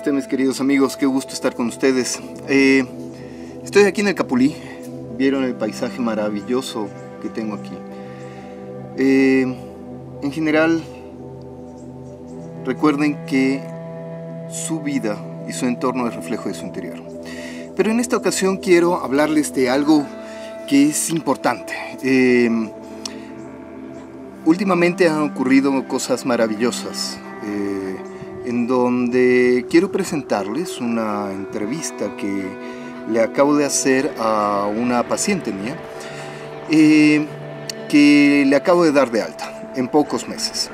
Namaste mis queridos amigos, qué gusto estar con ustedes. Eh, estoy aquí en el Capulí, vieron el paisaje maravilloso que tengo aquí. Eh, en general, recuerden que su vida y su entorno es reflejo de su interior. Pero en esta ocasión quiero hablarles de algo que es importante. Eh, últimamente han ocurrido cosas maravillosas en donde quiero presentarles una entrevista que le acabo de hacer a una paciente mía eh, que le acabo de dar de alta en pocos meses.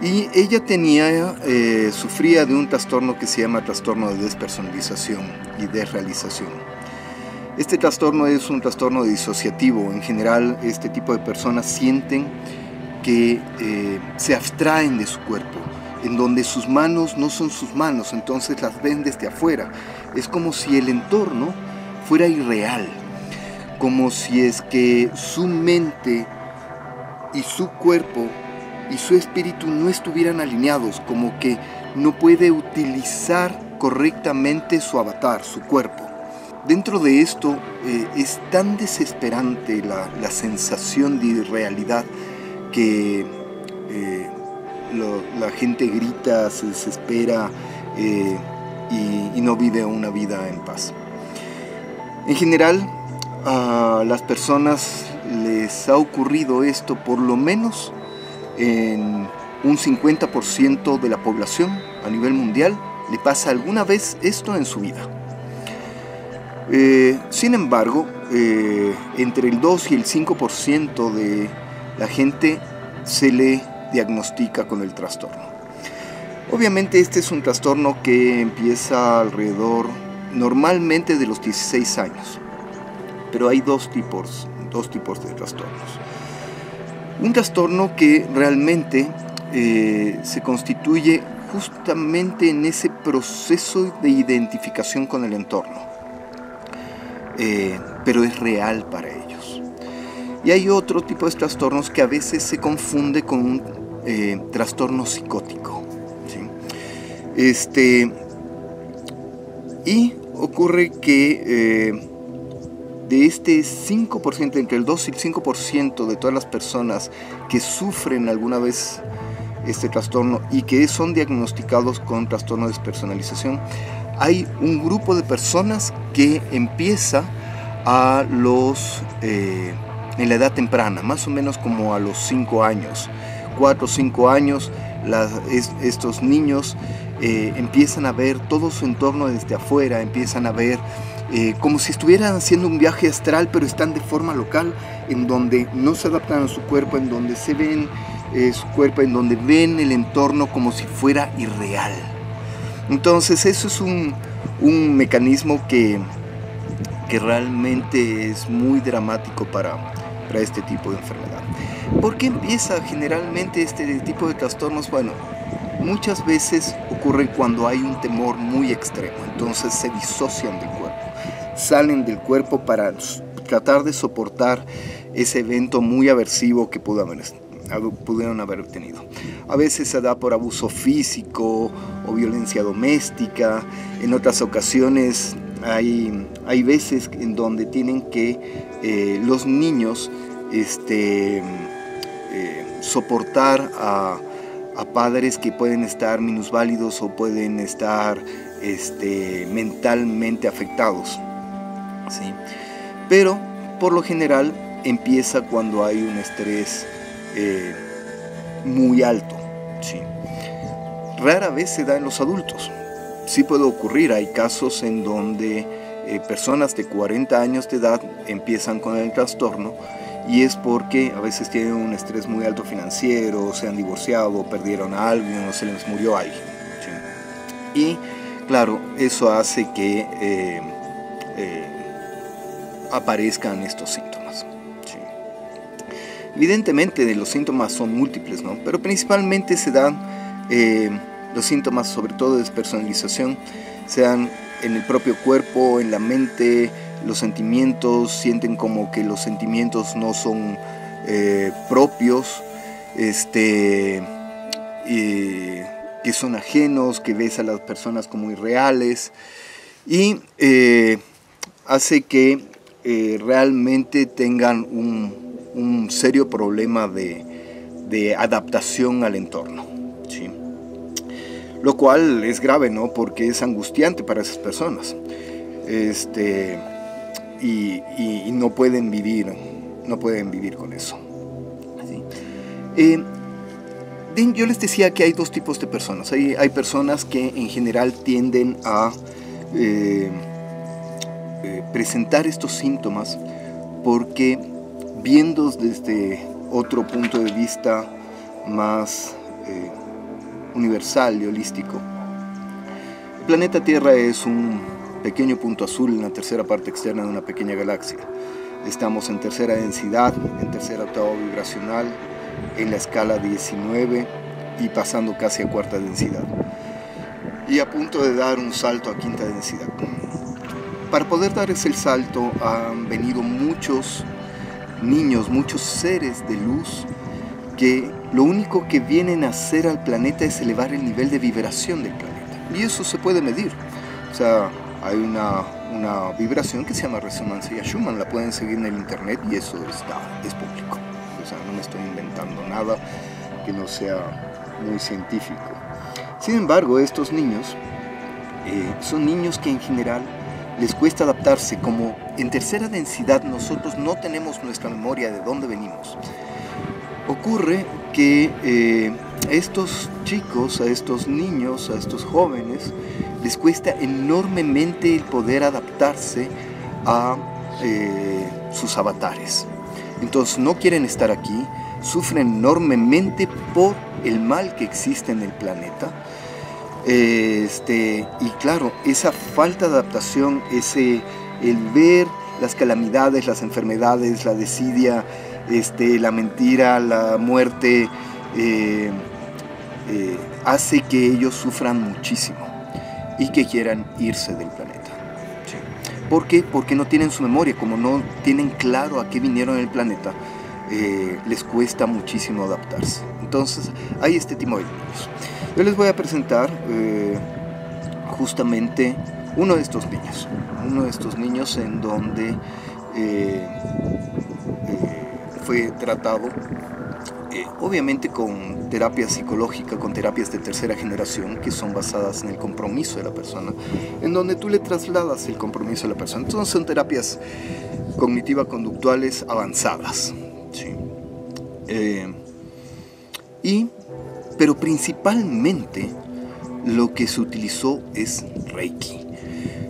Y ella tenía, eh, sufría de un trastorno que se llama trastorno de despersonalización y desrealización. Este trastorno es un trastorno disociativo. En general, este tipo de personas sienten que eh, se abstraen de su cuerpo, en donde sus manos no son sus manos, entonces las ven desde afuera. Es como si el entorno fuera irreal, como si es que su mente y su cuerpo y su espíritu no estuvieran alineados, como que no puede utilizar correctamente su avatar, su cuerpo. Dentro de esto eh, es tan desesperante la, sensación de irrealidad que eh, la gente grita, se desespera eh, y, no vive una vida en paz. En general, a las personas les ha ocurrido esto por lo menos en un 50% de la población a nivel mundial le pasa alguna vez esto en su vida. Eh, sin embargo, eh, entre el 2 y el 5% de la gente se le diagnostica con el trastorno. Obviamente este es un trastorno que empieza alrededor normalmente de los 16 años, pero hay dos tipos, dos tipos de trastornos. Un trastorno que realmente eh, se constituye justamente en ese proceso de identificación con el entorno, eh, pero es real para ellos. Y hay otro tipo de trastornos que a veces se confunde con un eh, trastorno psicótico. Este, y ocurre que eh, de este 5%, entre el 2 y el 5% de todas las personas que sufren alguna vez este trastorno y que son diagnosticados con trastorno de despersonalización, hay un grupo de personas que empieza a los, eh, en la edad temprana, más o menos como a los 5 años. 4 o 5 años, estos niños eh, empiezan a ver todo su entorno desde afuera, empiezan a ver eh, como si estuvieran haciendo un viaje astral, pero están de forma local, en donde no se adaptan a su cuerpo, en donde se ven eh, su cuerpo, en donde ven el entorno como si fuera irreal. Entonces eso es un, un mecanismo que, que realmente es muy dramático para, para este tipo de enfermedad. ¿Por qué empieza generalmente este tipo de trastornos? Bueno, muchas veces ocurren cuando hay un temor muy extremo, entonces se disocian del cuerpo, salen del cuerpo para tratar de soportar ese evento muy aversivo que pudieron haber tenido. A veces se da por abuso físico o violencia doméstica, en otras ocasiones hay, hay veces en donde tienen que eh, los niños este, eh, soportar a, padres que pueden estar minusválidos o pueden estar este, mentalmente afectados. ¿sí? Pero por lo general empieza cuando hay un estrés eh, muy alto. Rara vez se da en los adultos. Sí puede ocurrir, hay casos en donde eh, personas de 40 años de edad empiezan con el trastorno y es porque a veces tienen un estrés muy alto financiero, se han divorciado, perdieron a alguien o se les murió alguien. Y claro, eso hace que eh, eh, aparezcan estos síntomas. Evidentemente los síntomas son múltiples, ¿no? pero principalmente se dan los síntomas, sobre todo de despersonalización, se dan en el propio cuerpo, en la mente, los sentimientos, sienten como que los sentimientos no son eh, propios, este, que son ajenos, que ves a las personas como irreales y eh, hace que eh, realmente tengan un, serio problema de, adaptación al entorno. Lo cual es grave, ¿no? Porque es angustiante para esas personas. Este, y, no pueden vivir, no pueden vivir con eso. Eh, yo les decía que hay dos tipos de personas. Hay, personas que en general tienden a eh, eh, presentar estos síntomas porque viendo desde otro punto de vista más universal y holístico, el planeta Tierra es un pequeño punto azul en la tercera parte externa de una pequeña galaxia. Estamos en tercera densidad, en tercera octava vibracional, en la escala 19 y pasando casi a cuarta densidad. Y a punto de dar un salto a quinta densidad. Para poder dar ese salto han venido muchos niños, muchos seres de luz que lo único que vienen a hacer al planeta es elevar el nivel de vibración del planeta. Y eso se puede medir. O sea, hay una, una vibración que se llama resonancia Schumann, la pueden seguir en el internet y eso está, es público o sea, no me estoy inventando nada que no sea muy científico. Sin embargo, estos niños eh, son niños que en general les cuesta adaptarse, como en tercera densidad nosotros no tenemos nuestra memoria de dónde venimos. Ocurre que eh, a estos chicos, a estos niños, a estos jóvenes, les cuesta enormemente el poder adaptarse a eh, sus avatares. Entonces no quieren estar aquí, sufren enormemente por el mal que existe en el planeta. Este, y claro, esa falta de adaptación, ese, el ver las calamidades, las enfermedades, la desidia, este, la mentira, la muerte, eh, eh, hace que ellos sufran muchísimo y que quieran irse del planeta. ¿Por qué? Porque no tienen su memoria, como no tienen claro a qué vinieron en el planeta, eh, les cuesta muchísimo adaptarse. Entonces, hay este tipo de niños. Yo les voy a presentar justamente uno de estos niños, uno de estos niños en donde eh, fue tratado eh, obviamente con terapia psicológica, con terapias de tercera generación que son basadas en el compromiso de la persona, en donde tú le trasladas el compromiso de la persona. Entonces son terapias cognitiva-conductuales avanzadas. Eh, y, pero principalmente lo que se utilizó es Reiki.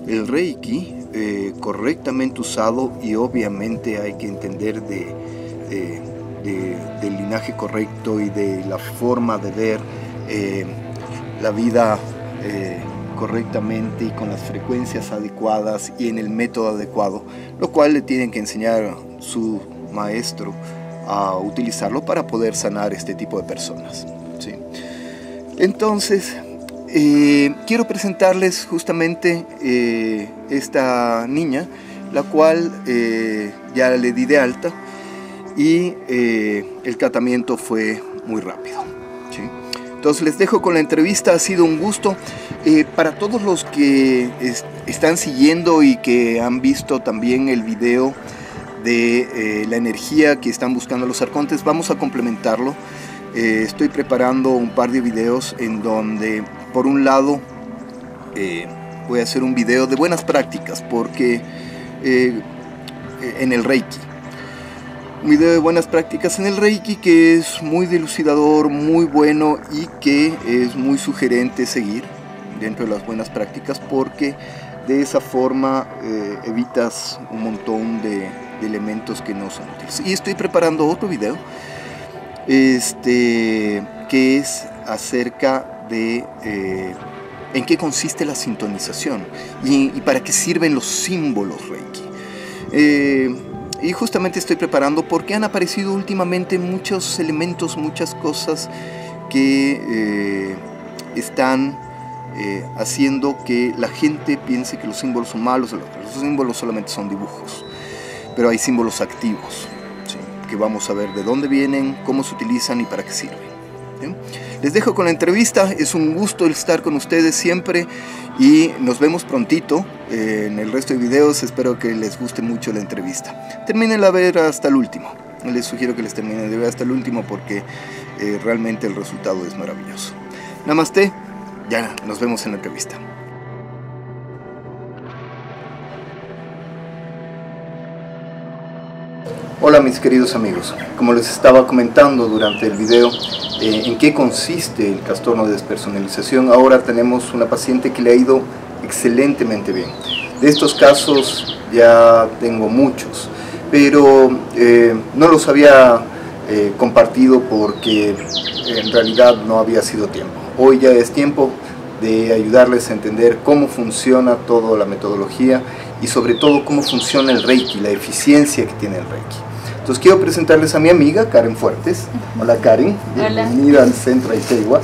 El Reiki, eh, correctamente usado y obviamente hay que entender de del linaje correcto y de la forma de ver eh, la vida eh, correctamente y con las frecuencias adecuadas y en el método adecuado, lo cual le tienen que enseñar su maestro a utilizarlo para poder sanar este tipo de personas. ¿sí? Entonces, eh, quiero presentarles justamente esta niña, la cual ya le di de alta y eh, el tratamiento fue muy rápido. Entonces les dejo con la entrevista, ha sido un gusto. Eh, para todos los que están siguiendo y que han visto también el video de eh, la energía que están buscando los arcontes, vamos a complementarlo. estoy preparando un par de videos en donde, por un lado, voy a hacer un video de buenas prácticas, porque en el Reiki, un video de buenas prácticas en el Reiki que es muy dilucidador, muy bueno y que es muy sugerente seguir dentro de las buenas prácticas porque de esa forma eh, evitas un montón de, elementos que no son útiles. Y estoy preparando otro video este, que es acerca de eh, en qué consiste la sintonización y, para qué sirven los símbolos Reiki. Eh, y justamente estoy preparando porque han aparecido últimamente muchos elementos, muchas cosas que eh, están eh, haciendo que la gente piense que los símbolos son malos, los símbolos solamente son dibujos, pero hay símbolos activos, que vamos a ver de dónde vienen, cómo se utilizan y para qué sirven. Les dejo con la entrevista, es un gusto estar con ustedes siempre y nos vemos prontito en el resto de videos, espero que les guste mucho la entrevista. Terminen a ver hasta el último, les sugiero que les terminen de ver hasta el último porque eh, realmente el resultado es maravilloso. Namaste, ya nos vemos en la entrevista. Hola mis queridos amigos, como les estaba comentando durante el video eh, en qué consiste el trastorno de despersonalización, ahora tenemos una paciente que le ha ido excelentemente bien. De estos casos ya tengo muchos, pero eh, no los había eh, compartido porque en realidad no había sido tiempo. Hoy ya es tiempo de ayudarles a entender cómo funciona toda la metodología y sobre todo cómo funciona el Reiki, la eficiencia que tiene el Reiki. Entonces quiero presentarles a mi amiga Karen Fuertes. Hola Karen, bienvenida al Centro Aitegua.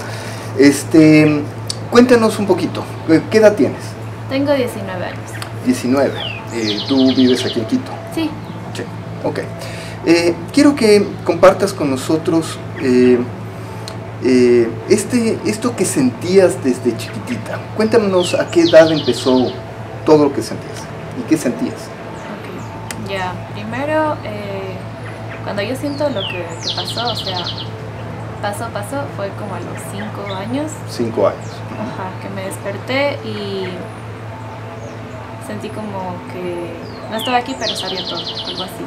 Este, cuéntanos un poquito, ¿qué edad tienes? Tengo 19 años. 19. Eh, ¿Tú vives aquí en Quito? Sí. Sí, ok. Eh, quiero que compartas con nosotros eh, este, esto que sentías desde chiquitita. Cuéntanos a qué edad empezó todo lo que sentías y qué sentías. Ok, ya, primero cuando yo siento lo que, pasó, o sea, pasó, pasó, fue como a los cinco años. Cinco años. Ajá, que me desperté y sentí como que no estaba aquí, pero sabía todo, algo así.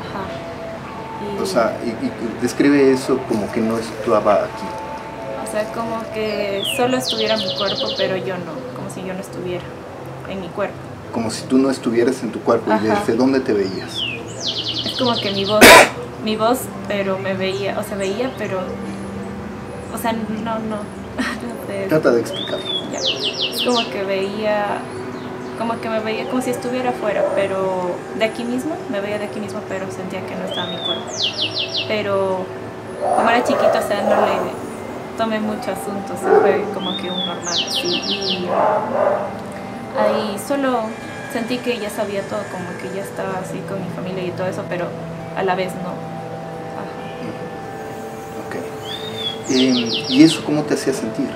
Ajá. O sea, y, y, describe eso como que no estaba aquí. O sea, como que solo estuviera mi cuerpo, pero yo no, como si yo no estuviera en mi cuerpo. Como si tú no estuvieras en tu cuerpo y desde dónde te veías como que mi voz, mi voz, pero me veía, o sea, veía, pero, o sea, no, no. Trata de explicarlo. Es como que veía, como que me veía como si estuviera afuera, pero de aquí mismo, me veía de aquí mismo, pero sentía que no estaba mi cuerpo. Pero como era chiquito, o sea, no le tomé mucho asunto, o sea, fue como que un normal, así. Y ahí solo sentí que ya sabía todo, como que ya estaba así con mi familia y todo eso, pero a la vez no. Ok. Em, ¿Y eso cómo te hacía sentir?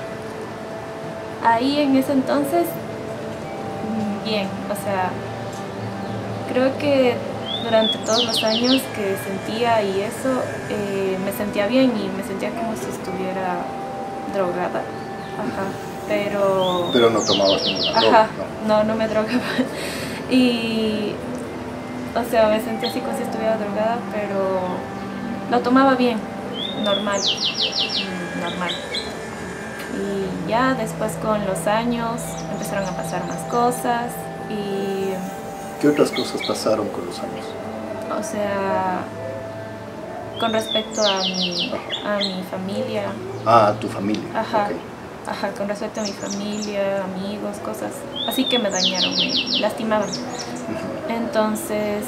Ahí en ese entonces, mm, bien, o sea, creo que durante todos los años que sentía y eso, eh, me sentía bien y me sentía como si estuviera drogada. Ajá pero... Pero no tomabas ninguna Ajá, no. no, me drogaba. Y, o sea, me sentía así como si estuviera drogada, pero lo tomaba bien, normal, normal. Y ya después con los años empezaron a pasar más cosas y... ¿Qué otras cosas pasaron con los años? O sea, con respecto a mi, a mi familia. Ah, a tu familia. Ajá. Ajá, con respecto a mi familia, amigos, cosas así que me dañaron, me lastimaban. Entonces,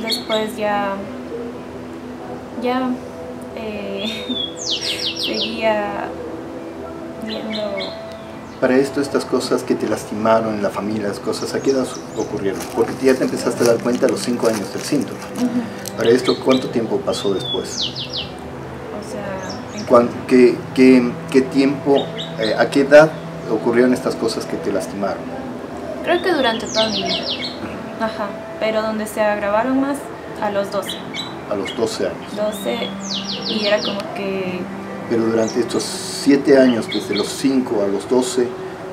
después ya, ya eh, seguía viendo... Para esto, estas cosas que te lastimaron en la familia, las cosas, ¿a qué edad ocurrieron? Porque ya te empezaste a dar cuenta a los cinco años del síntoma. Para esto, ¿cuánto tiempo pasó después? O sea... ¿Qué, qué, qué tiempo eh, ¿A qué edad ocurrieron estas cosas que te lastimaron? Creo que durante toda mi vida. Ajá, pero donde se agravaron más a los 12. A los 12 años. 12 y era como que... Pero durante estos 7 años, desde los 5 a los 12,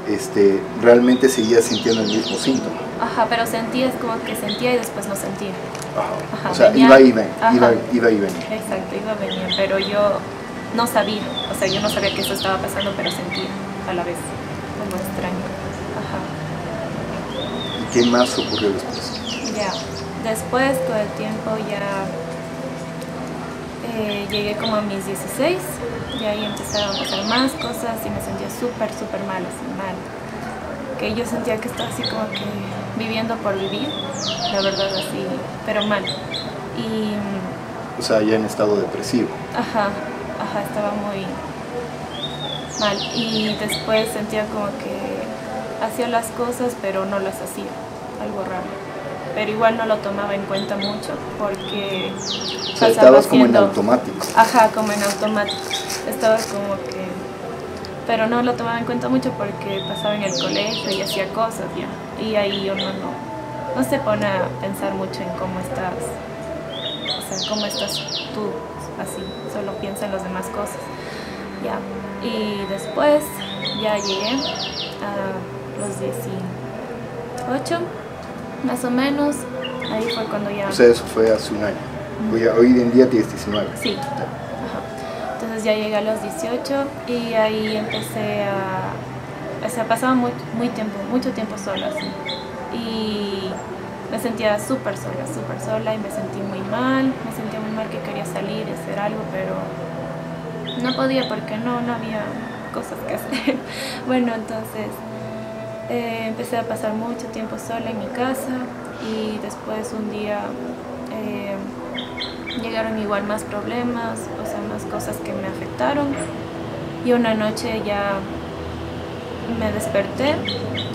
este, realmente seguías sintiendo el mismo síntoma. Ajá, pero sentías como que sentía y después no sentía. Ajá, o sea, iba y venía. Iba, iba y venía. Exacto, iba y venía, pero yo no sabía, o sea, yo no sabía que eso estaba pasando, pero sentía a la vez, como extraño. Ajá. ¿Y qué más ocurrió después? Ya, después con el tiempo ya eh, llegué como a mis 16 y ahí empezaron a pasar más cosas y me sentía súper, súper mal, así mal. Que yo sentía que estaba así como que viviendo por vivir, la verdad así, pero mal. Y, o sea, ya en estado depresivo. Ajá, ajá, estaba muy mal. Y después sentía como que hacía las cosas, pero no las hacía, algo raro. Pero igual no lo tomaba en cuenta mucho porque... O sea, estabas como en automático. Ajá, como en automático. Estaba como que pero no lo tomaba en cuenta mucho porque pasaba en el colegio y hacía cosas ya. Y ahí uno no, no se pone a pensar mucho en cómo estás, o sea, cómo estás tú, así, solo piensa en las demás cosas. Ya. Y después ya llegué a los 18, más o menos. Ahí fue cuando ya... O sea, eso fue hace un año. Hoy, hoy en día tienes 19. Sí. Entonces ya llegué a los 18 y ahí empecé a... O sea, pasaba muy, muy tiempo, mucho tiempo sola así. Y me sentía súper sola, súper sola y me sentí muy mal. Me sentía muy mal que quería salir y hacer algo, pero no podía porque no, no había cosas que hacer. bueno, entonces eh, empecé a pasar mucho tiempo sola en mi casa y después un día eh, llegaron igual más problemas, o sea, más cosas que me afectaron y una noche ya me desperté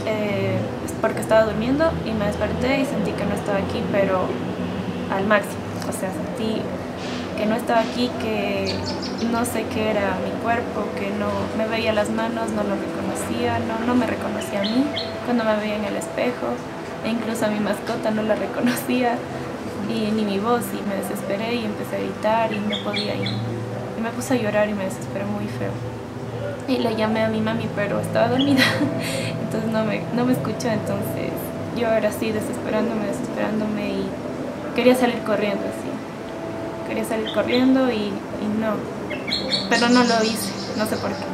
eh, porque estaba durmiendo y me desperté y sentí que no estaba aquí, pero al máximo, o sea, sentí que no estaba aquí, que no sé qué era mi cuerpo, que no me veía las manos, no lo reconocía, no, no me reconocía a mí cuando me veía en el espejo, e incluso a mi mascota no la reconocía, y ni mi voz, y me desesperé y empecé a gritar y no podía ir. Y me puse a llorar y me desesperé muy feo. Y le llamé a mi mami, pero estaba dormida, entonces no me, no me escuchó, entonces yo era así, desesperándome, desesperándome y quería salir corriendo así quería salir corriendo y, no, pero no lo hice, no sé por qué.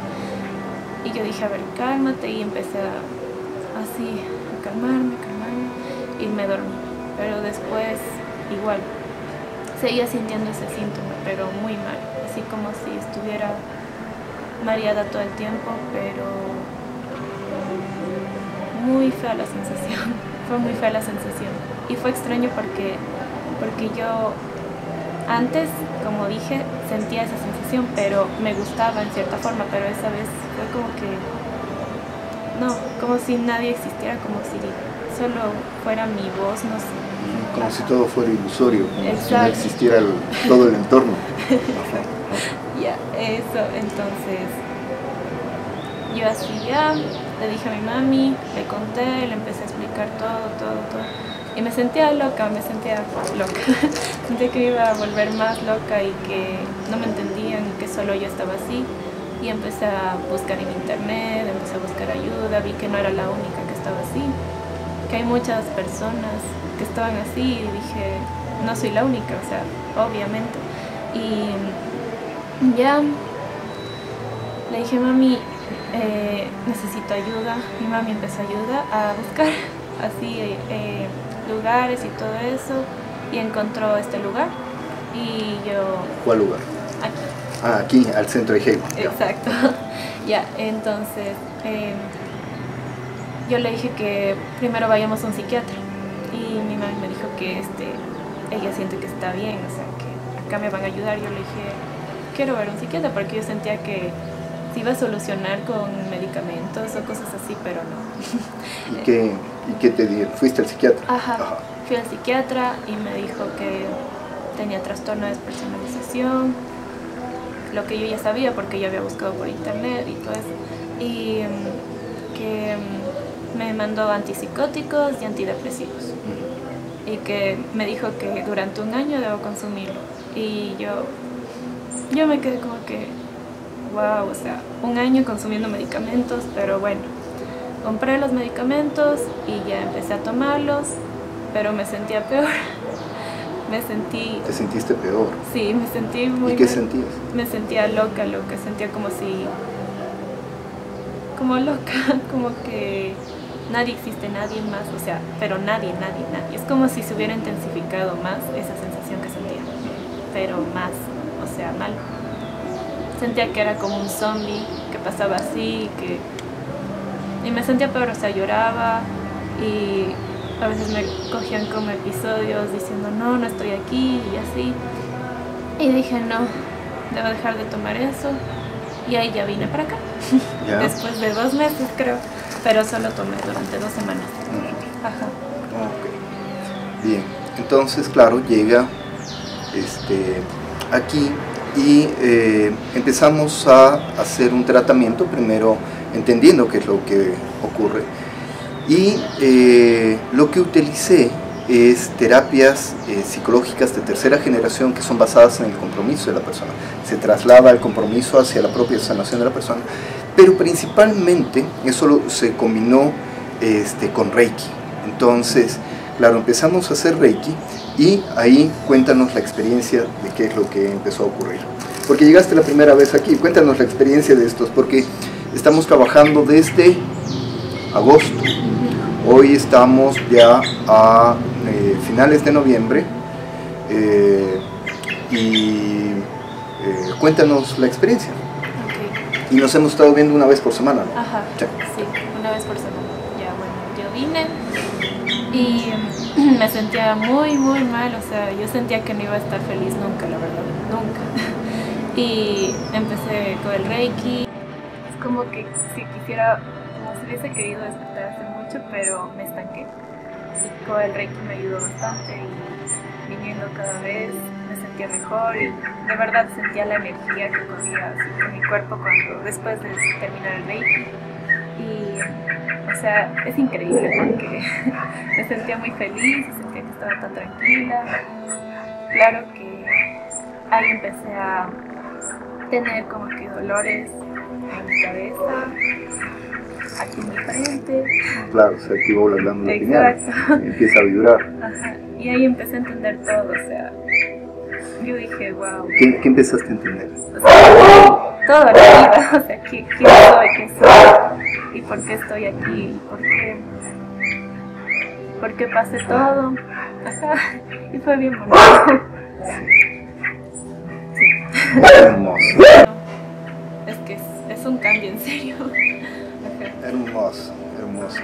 Y yo dije, a ver, cálmate y empecé así a calmarme, calmarme y me dormí. Pero después igual, seguía sintiendo ese síntoma, pero muy mal, así como si estuviera mareada todo el tiempo, pero muy fea la sensación, fue muy fea la sensación. Y fue extraño porque, porque yo antes, como dije, sentía esa sensación, pero me gustaba en cierta forma, pero esa vez fue como que, no, como si nadie existiera, como si solo fuera mi voz, no sé. Como si todo fuera ilusorio, como si no existiera todo el entorno. ya, eso, entonces, yo así ya, le dije a mi mami, le conté, le empecé a explicar todo, todo, todo y me sentía loca, me sentía loca. sentía que iba a volver más loca y que no me entendían y que solo yo estaba así. Y empecé a buscar en internet, empecé a buscar ayuda, vi que no era la única que estaba así, que hay muchas personas que estaban así y dije, no soy la única, o sea, obviamente. Y ya le dije, mami, eh, necesito ayuda. Mi mami empezó a ayuda a buscar así. Eh, lugares y todo eso y encontró este lugar y yo... ¿Cuál lugar? Aquí. Ah, aquí, al centro de Hegel. Exacto. ya, entonces em, yo le dije que primero vayamos a un psiquiatra y mi mamá me dijo que este, ella siente que está bien, o sea, que acá me van a ayudar. Yo le dije, quiero ver un psiquiatra porque yo sentía que se iba a solucionar con medicamentos o cosas así, pero no. ¿Y qué, ¿y qué te dijo? ¿Fuiste al psiquiatra? Ajá. Fui al psiquiatra y me dijo que tenía trastorno de despersonalización, lo que yo ya sabía porque yo había buscado por internet y todo eso. Y mm, que mm, me mandó antipsicóticos y antidepresivos. Y que me dijo que durante un año debo consumirlo. Y yo, yo me quedé como que, wow, o sea, un año consumiendo medicamentos, pero bueno, compré los medicamentos y ya empecé a tomarlos, pero me sentía peor. me sentí... ¿Te sentiste peor? Sí, me sentí muy... ¿Y qué sentías? Me sentía loca, loca, sentía como si... como loca, como que nadie existe, nadie más, o sea, pero nadie, nadie, nadie. Es como si se hubiera intensificado más esa sensación que sentía, pero más, o sea, mal sentía que era como un zombie, que pasaba así, que... Y me sentía peor, o sea, lloraba y a veces me cogían como episodios diciendo, no, no estoy aquí y así. Y dije, no, debo dejar de tomar eso. Y ahí ya vine para acá. Después de dos meses, creo. Pero solo tomé durante dos semanas. Ajá. Bien, entonces, claro, llega este, aquí y eh, empezamos a hacer un tratamiento, primero entendiendo qué es lo que ocurre. Y eh, lo que utilicé es terapias eh, psicológicas de tercera generación que son basadas en el compromiso de la persona. Se traslada el compromiso hacia la propia sanación de la persona, pero principalmente eso se combinó este, con Reiki. Entonces, claro, empezamos a hacer Reiki y ahí cuéntanos la experiencia de qué es lo que empezó a ocurrir. Porque llegaste la primera vez aquí, cuéntanos la experiencia de estos, porque estamos trabajando desde agosto. Hoy estamos ya a eh, finales de noviembre eh, y eh, cuéntanos la experiencia. Y nos hemos estado viendo una vez por semana, ¿no? Ajá, sí, una vez por semana. Ya, bueno, yo vine y me sentía muy, muy mal, o sea, yo sentía que no iba a estar feliz nunca, la verdad, nunca. Y empecé con el Reiki. Es como que si quisiera, como si hubiese querido despertar hace mucho, pero me estanqué el Reiki me ayudó bastante y viniendo cada vez me sentía mejor y de verdad sentía la energía que corría en mi cuerpo cuando después de terminar el Reiki y o sea es increíble porque me sentía muy feliz sentía que estaba tan tranquila claro que ahí empecé a tener como que dolores en mi cabeza aquí en mi frente. Claro, se activó la glándula pineal. Y empieza a vibrar. Ajá. Y ahí empecé a entender todo, o sea, yo dije, wow. ¿Qué, qué empezaste a entender? O sea, toda la vida, o sea, ¿quién soy? ¿Qué soy? ¿Y por qué estoy aquí? ¿Por qué? ¿Por qué pasé todo? Ajá. Y fue bien bonito. Sí. Hermoso. Es que es, es un cambio, en serio. Hermoso, hermoso,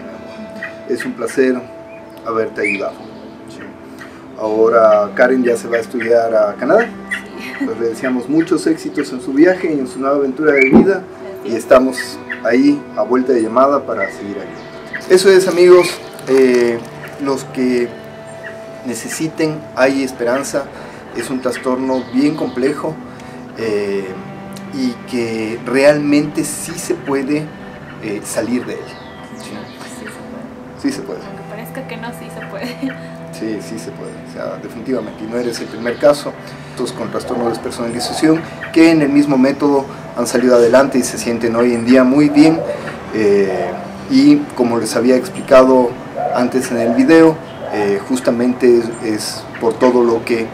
Es un placer haberte ayudado. Ahora Karen ya se va a estudiar a Canadá. Pues le deseamos muchos éxitos en su viaje y en su nueva aventura de vida. Y estamos ahí a vuelta de llamada para seguir ahí. Eso es amigos, eh, los que necesiten, hay esperanza. Es un trastorno bien complejo eh, y que realmente sí se puede eh, salir de él. ¿sí? Sí, se puede. Sí se puede. Aunque parezca que no, sí se puede. Sí, sí se puede, o sea, definitivamente. Y no eres el primer caso, todos con trastorno de despersonalización, que en el mismo método han salido adelante y se sienten hoy en día muy bien. Eh, y como les había explicado antes en el video, eh, justamente es, por todo lo que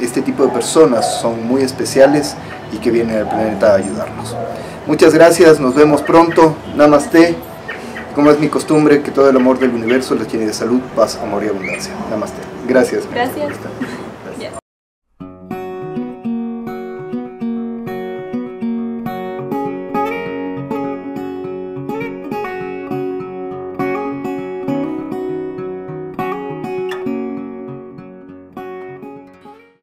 este tipo de personas son muy especiales y que vienen al planeta a ayudarnos. Muchas gracias, nos vemos pronto. Namaste. Como es mi costumbre, que todo el amor del universo les tiene de salud, paz, amor y abundancia. Namaste. Gracias. Gracias.